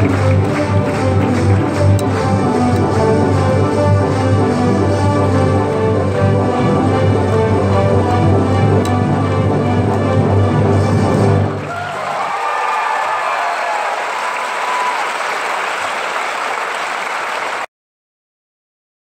Música